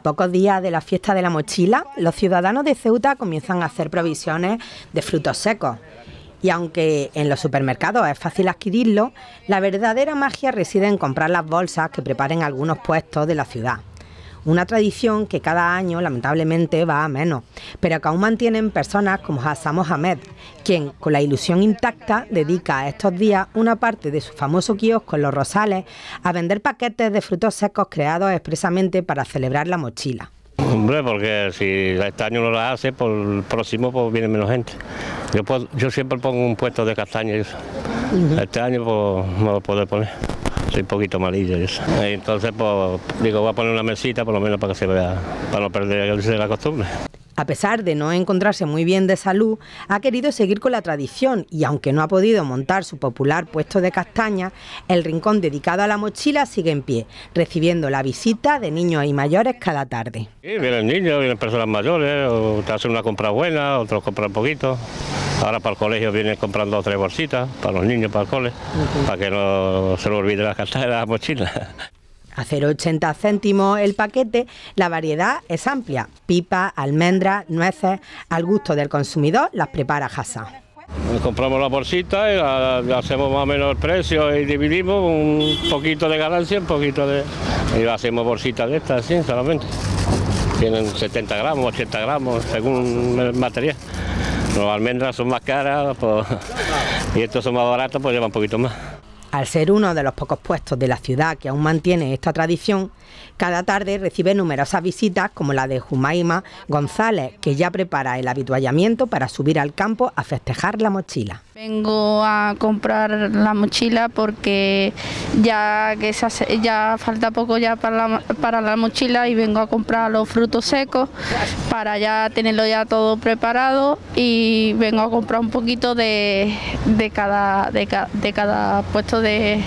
pocos días de la fiesta de la mochila, los ciudadanos de Ceuta comienzan a hacer provisiones de frutos secos. Y aunque en los supermercados es fácil adquirirlo, la verdadera magia reside en comprar las bolsas que preparen algunos puestos de la ciudad. Una tradición que cada año lamentablemente va a menos, pero que aún mantienen personas como Hassan Mohamed, quien con la ilusión intacta dedica a estos días una parte de su famoso kiosco en Los Rosales a vender paquetes de frutos secos creados expresamente para celebrar la mochila. Hombre, porque si este año no lo hace, por el próximo pues viene menos gente. Yo, yo siempre pongo un puesto de castañas. Este año pues no lo puedo poner. Soy un poquito malillo eso. Entonces pues digo, voy a poner una mesita por lo menos para que se vea, para no perder la costumbre. A pesar de no encontrarse muy bien de salud, ha querido seguir con la tradición y aunque no ha podido montar su popular puesto de castaña, el rincón dedicado a la mochila sigue en pie, recibiendo la visita de niños y mayores cada tarde. Sí, vienen niños, vienen personas mayores, o te hacen una compra buena, otros compran poquito. Ahora para el colegio vienen comprando tres bolsitas, para los niños, para el cole, para que no se lo olvide la castaña de la mochila. A 0,80 céntimos el paquete, la variedad es amplia. Pipa, almendras, nueces, al gusto del consumidor las prepara Hassan. Compramos la bolsita y hacemos más o menos el precio y dividimos un poquito de ganancia, un poquito de... y hacemos bolsitas de estas, sí, solamente. Tienen 70 gramos, 80 gramos, según el material. Las almendras son más caras pues, y estos son más baratos, pues llevan un poquito más. Al ser uno de los pocos puestos de la ciudad que aún mantiene esta tradición, cada tarde recibe numerosas visitas como la de Jumaima González, que ya prepara el habituallamiento para subir al campo a festejar la mochila. Vengo a comprar la mochila porque ya que ya falta poco ya para la, para la mochila y vengo a comprar los frutos secos para ya tenerlo ya todo preparado y vengo a comprar un poquito de, cada, de, cada puesto de,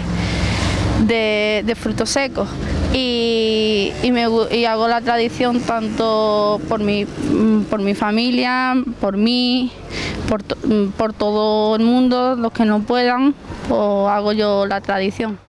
de, frutos secos. Y, y, hago la tradición tanto por mi, por mi familia, por mí, por, por todo el mundo, los que no puedan, pues hago yo la tradición.